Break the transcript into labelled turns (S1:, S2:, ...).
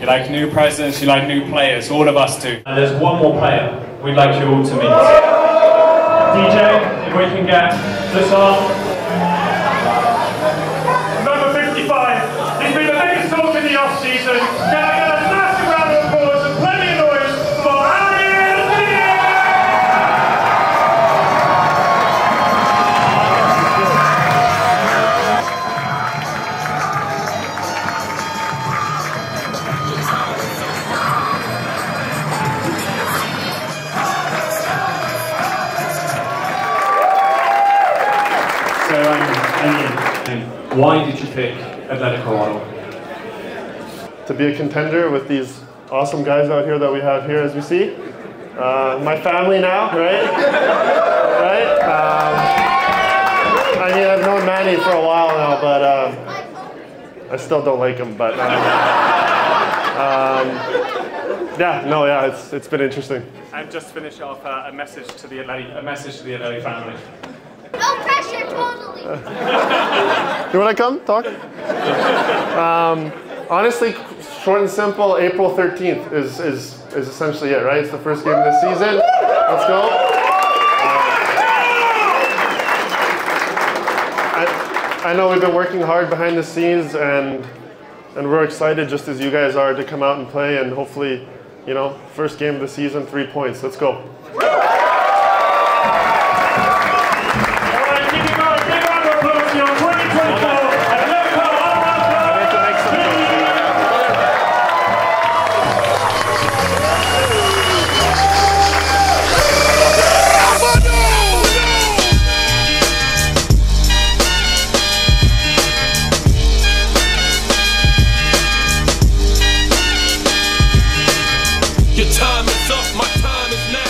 S1: You like new presidents, you like new players, all of us do. And there's one more player we'd like you all to meet. DJ, if we can get this on. So, um, why did you pick Atletico Ottawa?
S2: to be a contender with these awesome guys out here that we have here, as you see. Uh, my family now, right? right? Um, I mean, I've known Manny for a while now, but uh, I still don't like him. But um, um, yeah, no, yeah, it's it's been interesting.
S1: And just to finish off, uh, a message to the Atleti, a message to the Atleti family.
S3: Pressure, totally.
S2: You want to come talk? Um, honestly, short and simple. April 13th is, is is essentially it, right? It's the first game of the season. Let's go. I, I know we've been working hard behind the scenes, and and we're excited, just as you guys are, to come out and play, and hopefully, you know, first game of the season, three points. Let's go.
S4: Time is up, my time is now.